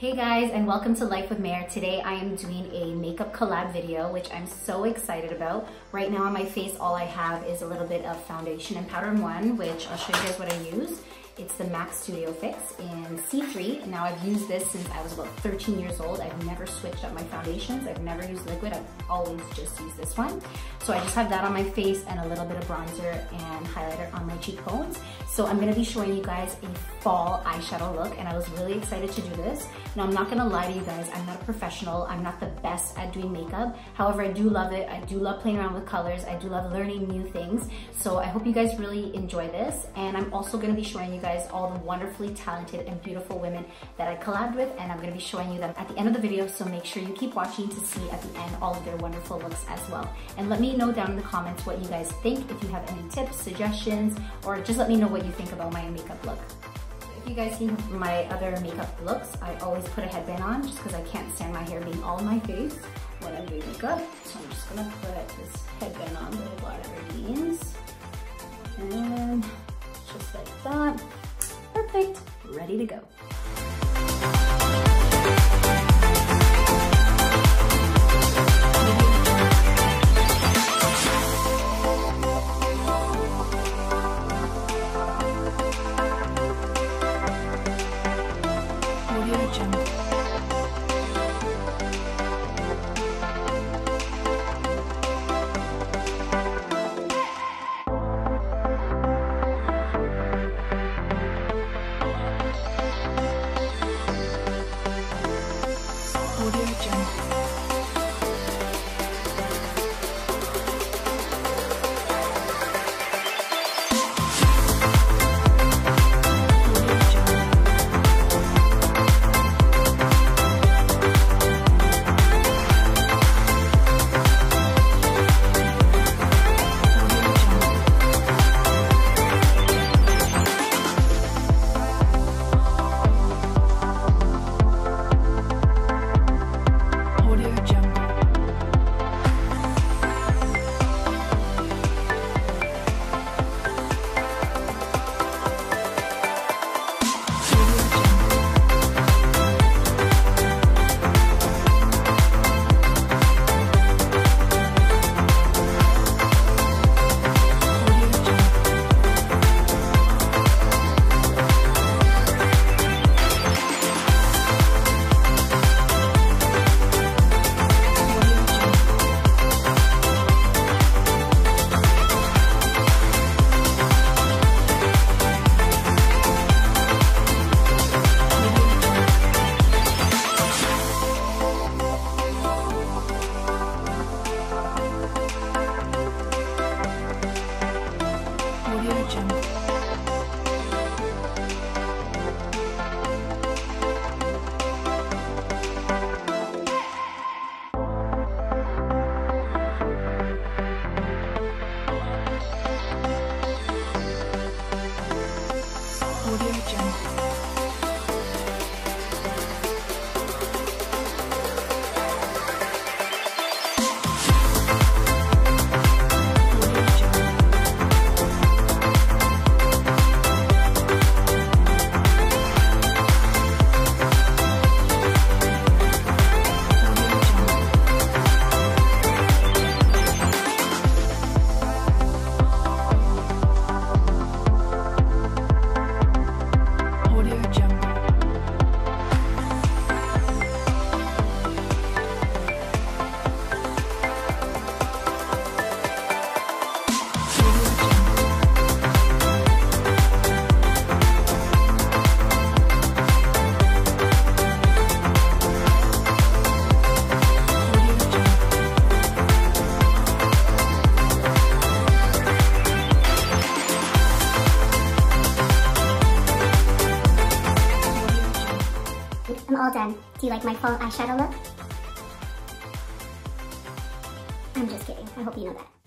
Hey guys and welcome to Life with Mare. Today I am doing a makeup collab video which I'm so excited about. Right now on my face all I have is a little bit of foundation and Pattern 1 which I'll show you guys what I use. It's the MAC Studio Fix in C3. Now I've used this since I was about 13 years old. I've never switched up my foundations. I've never used liquid. I've always just used this one. So I just have that on my face and a little bit of bronzer and highlighter on my cheekbones. So I'm gonna be showing you guys a fall eyeshadow look and I was really excited to do this. Now I'm not gonna lie to you guys, I'm not a professional. I'm not the best at doing makeup. However, I do love it. I do love playing around with colors. I do love learning new things. So I hope you guys really enjoy this. And I'm also gonna be showing you guys guys all the wonderfully talented and beautiful women that I collabed with and I'm gonna be showing you them at the end of the video so make sure you keep watching to see at the end all of their wonderful looks as well. And let me know down in the comments what you guys think, if you have any tips, suggestions, or just let me know what you think about my makeup look. If you guys see my other makeup looks, I always put a headband on just because I can't stand my hair being all in my face when I'm doing makeup. So I'm just gonna put this headband on that I bought at Redeem's. And just like that. Perfect, ready to go. Do you like my fall eyeshadow look? I'm just kidding. I hope you know that.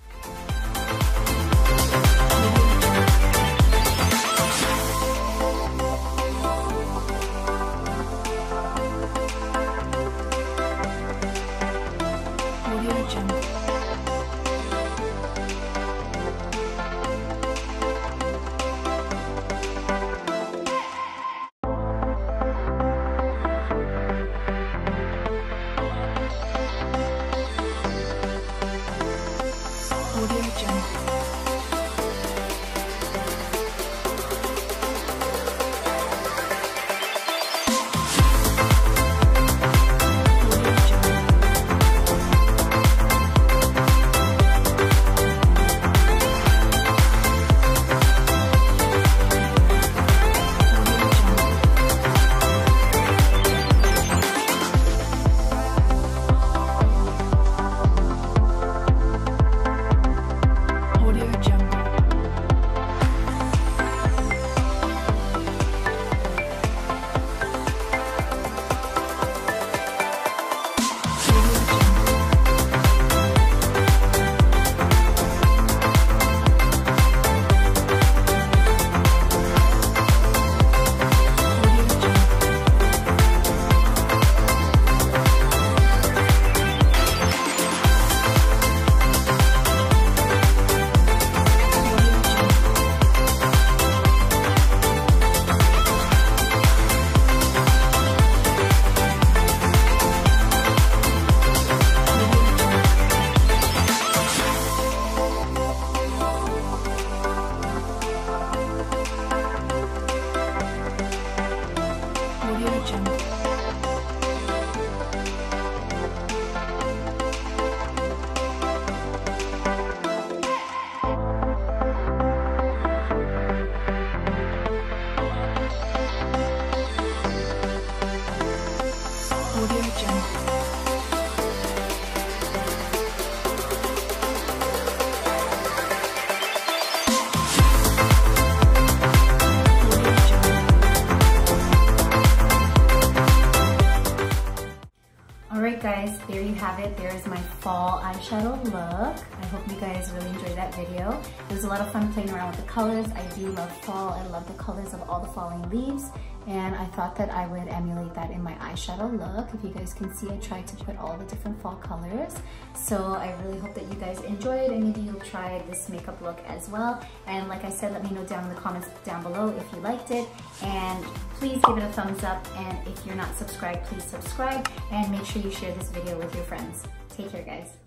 Have it. There's my fall eyeshadow look. I hope you guys really enjoyed that video. It was a lot of fun playing around with the colors. I do love fall. I love the colors of all the falling leaves and I thought that I would emulate that in my eyeshadow look. If you guys can see, I tried to put all the different fall colors. So I really hope that you guys enjoyed and maybe you'll try this makeup look as well. And like I said, let me know down in the comments down below if you liked it. And please give it a thumbs up. And if you're not subscribed, please subscribe and make sure you share this video with your friends. Take care, guys.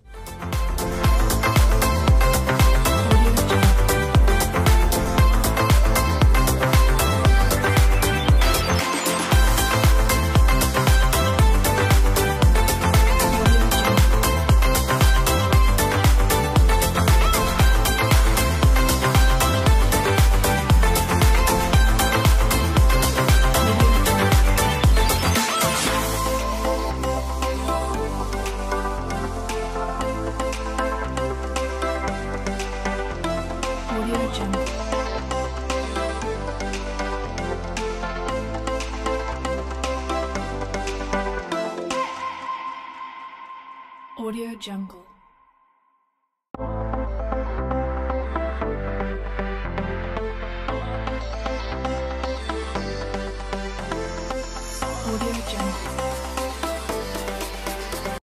Audio Jungle.